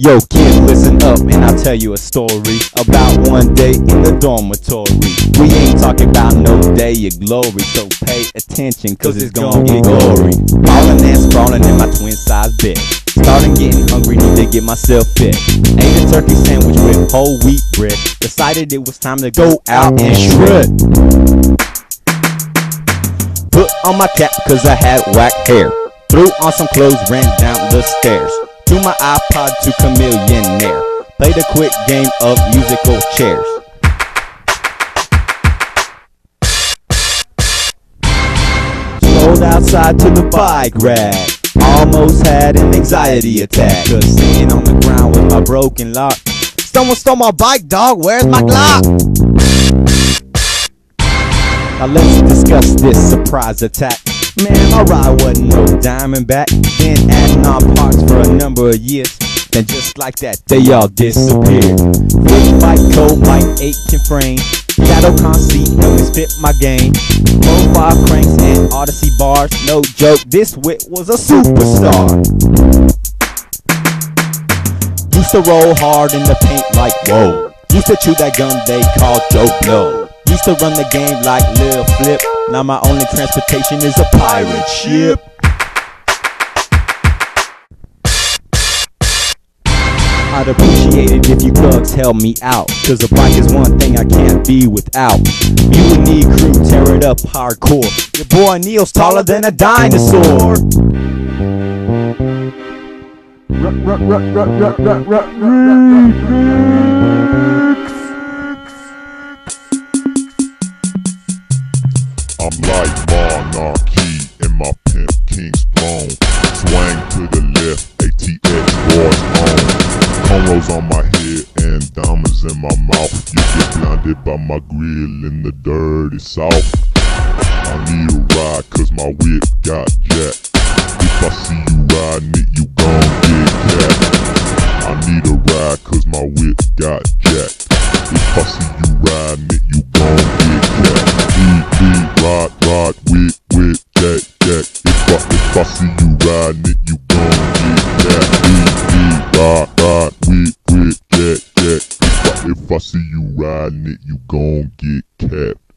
Yo, kid, listen up and I'll tell you a story about one day in the dormitory. We ain't talking about no day of glory, so pay attention, cause it's gonna get gory. Ballin' and sprawling in my twin size bed. Starting getting hungry, need to get myself fit. Ate a turkey sandwich with whole wheat bread. Decided it was time to go out and shred. Put on my cap cause I had whack hair. Threw on some clothes, ran down the stairs. To my iPod to Chamillionaire. Played a quick game of musical chairs. Strolled outside to the bike rack. Almost had an anxiety attack. Cause sitting on the ground with my broken lock. Someone stole my bike, dog. Where's my Glock? Now let's discuss this surprise attack. Man, my ride wasn't no diamondback. Been adding on number of years. Then just like that, they all disappeared. Rich bike, cold bike, aching frame. Shadow conceit, always fit my game. Profile cranks and Odyssey bars. No joke, this wit was a superstar. Used to roll hard in the paint like whoa. Used to chew that gum they call dope no. Used to run the game like Lil Flip. Now my only transportation is a pirate ship. I'd appreciate it if you thugs help me out. Cause a bike is one thing I can't be without. You would need crew, tear it up hardcore. Your boy Neil's taller than a dinosaur. I'm like monarchy in my pimp Cornrows on my head and diamonds in my mouth. You get blinded by my grill in the dirty south. I need a ride cause my whip got jacked. If I see you riding it, you gon' get capped. I need a ride cause my whip got jacked. If I see you riding it, you gon' get capped. Beat, beat, ride, ride, whip, whip, jack, jack. If I, if I see you riding it, you gon' get capped. Beat, beat, ride, if I see you riding it, you gon' get capped.